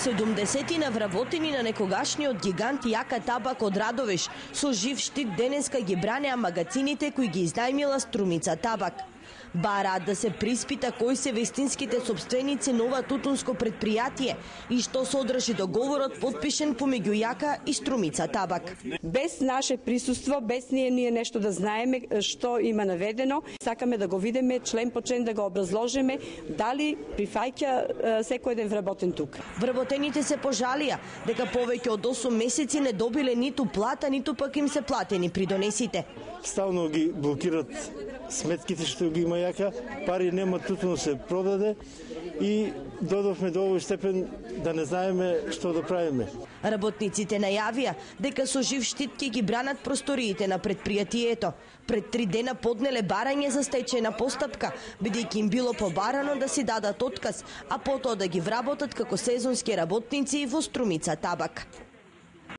70 на вработени на некогашниот гигант Јака Табак од Радовиш со жив штит денеска ги бранеа магацините кои ги изнајмила Струмица Табак. Бараат да се приспита кои се вестинските собственици на ова тутунско предпријатие и што содржи договорот подпишен помеѓу Јака и Струмица Табак. Без наше присуство, без ние ние нешто да знаеме што има наведено, сакаме да го видиме член по член да го образложиме дали прифаќа секој еден вработен тука. Вработените се пожалија дека повеќе од 8 месеци не добиле ниту плата, ниту пак им се платени придонесите. Ставно ги блокират сметките што ги има јака, пари нема тутун се продаде и додовме до овој степен да не знаеме што да правиме. Работниците најавија дека со жив штит ќе ги бранат просториите на предпријатието. Пред три дена поднеле барање за стечена постапка, бидејќи им било побарано да си дадат отказ, а потоа да ги вработат како сезонски работници во Струмица Табак.